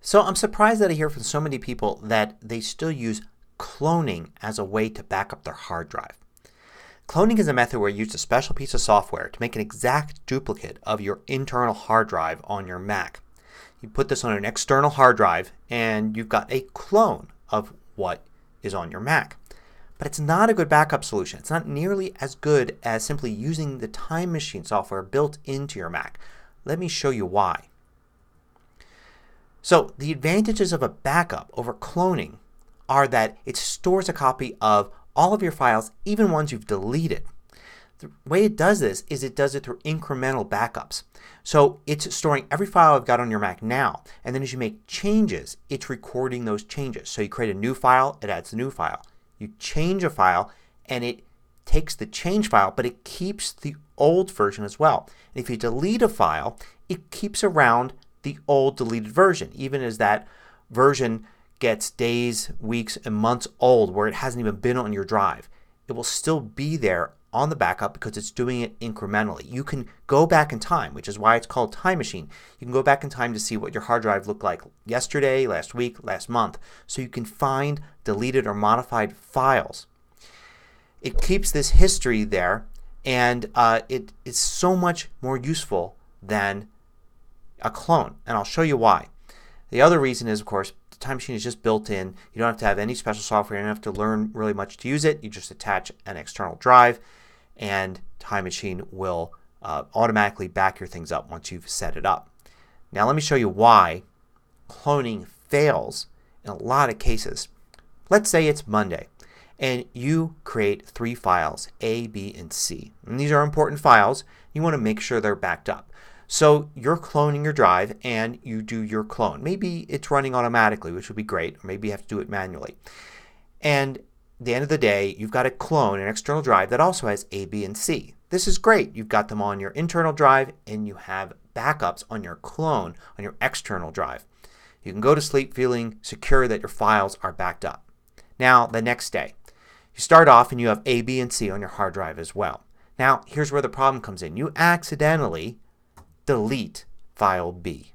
So I'm surprised that I hear from so many people that they still use cloning as a way to back up their hard drive. Cloning is a method where you use a special piece of software to make an exact duplicate of your internal hard drive on your Mac. You put this on an external hard drive and you've got a clone of what is on your Mac. But it's not a good backup solution. It's not nearly as good as simply using the Time Machine software built into your Mac. Let me show you why. So the advantages of a backup over cloning are that it stores a copy of all of your files, even ones you've deleted. The way it does this is it does it through incremental backups. So it's storing every file I've got on your Mac now and then as you make changes it's recording those changes. So you create a new file, it adds a new file. You change a file and it takes the change file but it keeps the old version as well. And if you delete a file it keeps around the old deleted version even as that version gets days, weeks, and months old where it hasn't even been on your drive. It will still be there on the backup because it's doing it incrementally. You can go back in time which is why it's called Time Machine. You can go back in time to see what your hard drive looked like yesterday, last week, last month. So you can find deleted or modified files. It keeps this history there and uh, it is so much more useful than a clone and I'll show you why. The other reason is of course the Time Machine is just built in. You don't have to have any special software. You don't have to learn really much to use it. You just attach an external drive and Time Machine will uh, automatically back your things up once you've set it up. Now let me show you why cloning fails in a lot of cases. Let's say it's Monday and you create three files A, B, and C. And these are important files. You want to make sure they're backed up. So you're cloning your drive and you do your clone. Maybe it's running automatically which would be great. Or maybe you have to do it manually. And the end of the day you've got a clone, an external drive that also has A, B, and C. This is great. You've got them on your internal drive and you have backups on your clone on your external drive. You can go to sleep feeling secure that your files are backed up. Now the next day. You start off and you have A, B, and C on your hard drive as well. Now here's where the problem comes in. You accidentally delete file B.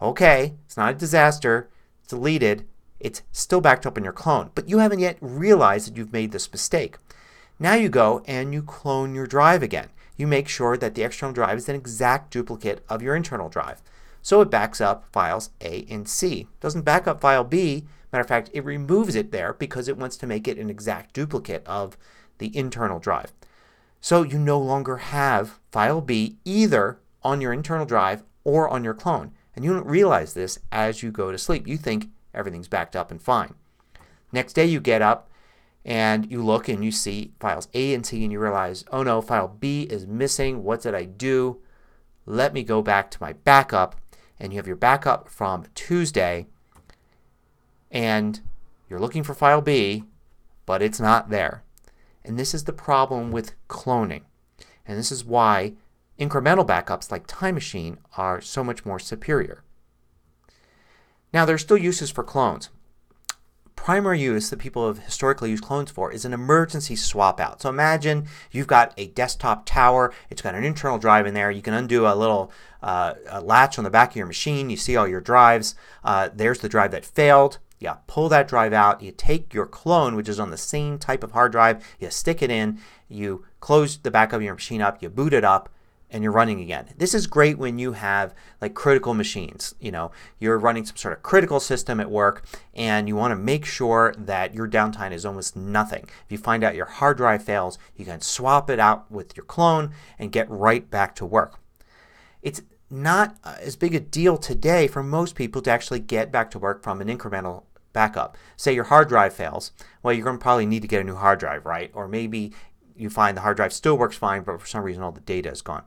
Okay, it's not a disaster. It's deleted. It's still backed up in your clone. But you haven't yet realized that you've made this mistake. Now you go and you clone your drive again. You make sure that the external drive is an exact duplicate of your internal drive. So it backs up files A and C. It doesn't back up file B. Matter of fact, it removes it there because it wants to make it an exact duplicate of the internal drive. So you no longer have file B either on your internal drive or on your clone. And you don't realize this as you go to sleep. You think everything's backed up and fine. Next day you get up and you look and you see files A and C and you realize, oh no, file B is missing. What did I do? Let me go back to my backup. And you have your backup from Tuesday and you're looking for file B but it's not there. And this is the problem with cloning. And this is why incremental backups like Time Machine are so much more superior. Now there are still uses for clones. Primary use that people have historically used clones for is an emergency swap out. So imagine you've got a desktop tower. It's got an internal drive in there. You can undo a little uh, a latch on the back of your machine. You see all your drives. Uh, there's the drive that failed. You pull that drive out. You take your clone which is on the same type of hard drive. You stick it in. You close the back of your machine up. You boot it up and you're running again. This is great when you have like critical machines. You know, you're running some sort of critical system at work and you want to make sure that your downtime is almost nothing. If you find out your hard drive fails you can swap it out with your clone and get right back to work. It's not uh, as big a deal today for most people to actually get back to work from an incremental backup. Say your hard drive fails. Well you're going to probably need to get a new hard drive, right? Or maybe you find the hard drive still works fine but for some reason all the data is gone.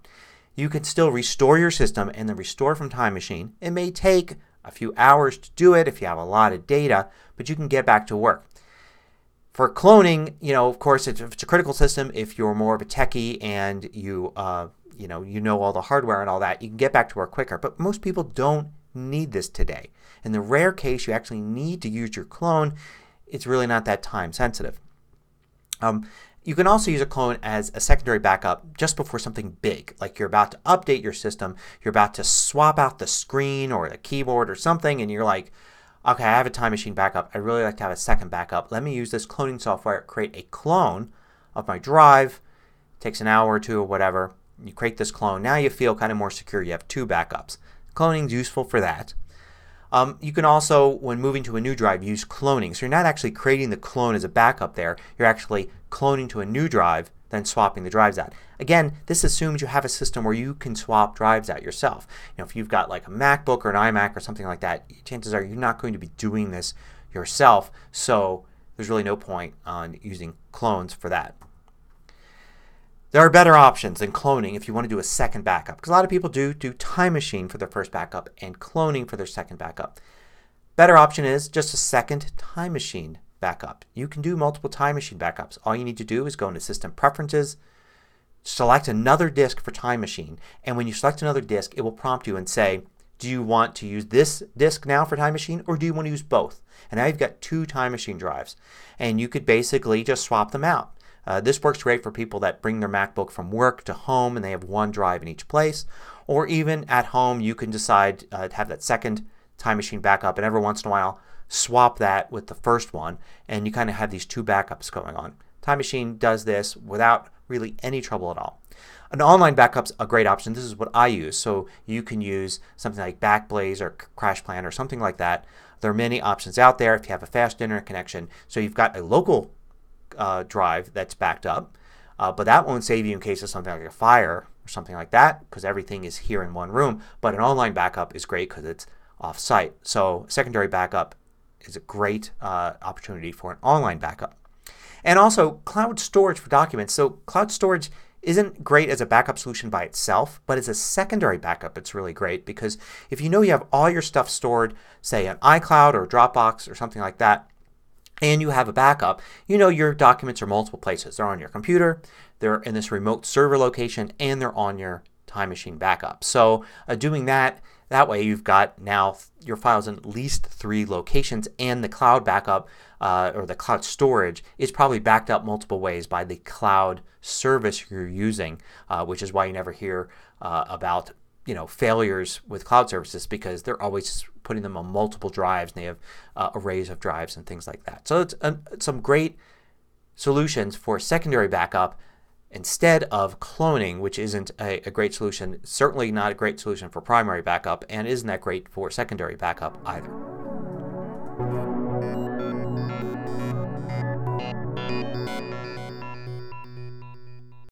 You can still restore your system and then restore from Time Machine. It may take a few hours to do it if you have a lot of data but you can get back to work. For cloning, you know, of course, if it's a critical system, if you're more of a techie and you, uh, you know, you know all the hardware and all that, you can get back to work quicker. But most people don't need this today. In the rare case you actually need to use your clone, it's really not that time sensitive. Um, You can also use a clone as a secondary backup just before something big. Like you're about to update your system. You're about to swap out the screen or the keyboard or something and you're like, okay I have a Time Machine backup. I'd really like to have a second backup. Let me use this cloning software. Create a clone of my drive. It takes an hour or two or whatever. You create this clone. Now you feel kind of more secure. You have two backups. Cloning is useful for that. Um, you can also, when moving to a new drive, use cloning. So you're not actually creating the clone as a backup there. You're actually cloning to a new drive then swapping the drives out. Again, this assumes you have a system where you can swap drives out yourself. You know, if you've got like a MacBook or an iMac or something like that, chances are you're not going to be doing this yourself. So there's really no point on using clones for that. There are better options than cloning if you want to do a second backup. Because a lot of people do do Time Machine for their first backup and cloning for their second backup. Better option is just a second Time Machine backup. You can do multiple Time Machine backups. All you need to do is go into System Preferences, select another disk for Time Machine, and when you select another disk it will prompt you and say do you want to use this disk now for Time Machine or do you want to use both? And now you've got two Time Machine drives and you could basically just swap them out. Uh, this works great for people that bring their MacBook from work to home and they have one drive in each place. Or even at home you can decide uh, to have that second Time Machine backup and every once in a while swap that with the first one and you kind of have these two backups going on. Time Machine does this without really any trouble at all. An online backup's a great option. This is what I use. So you can use something like Backblaze or CrashPlan or something like that. There are many options out there if you have a fast internet connection. So you've got a local uh, drive that's backed up. Uh, but that won't save you in case of something like a fire or something like that because everything is here in one room. But an online backup is great because it's off site. So secondary backup is a great uh, opportunity for an online backup. And also cloud storage for documents. So cloud storage isn't great as a backup solution by itself, but as a secondary backup it's really great because if you know you have all your stuff stored, say on iCloud or Dropbox or something like that, and you have a backup, you know your documents are multiple places. They're on your computer, they're in this remote server location, and they're on your Time Machine backup. So uh, doing that, that way you've got now your files in at least three locations and the cloud backup uh, or the cloud storage is probably backed up multiple ways by the cloud service you're using uh, which is why you never hear uh, about you know failures with cloud services because they're always putting them on multiple drives and they have uh, arrays of drives and things like that. So it's uh, some great solutions for secondary backup instead of cloning which isn't a, a, great solution. Certainly not a great solution for primary backup and isn't that great for secondary backup either.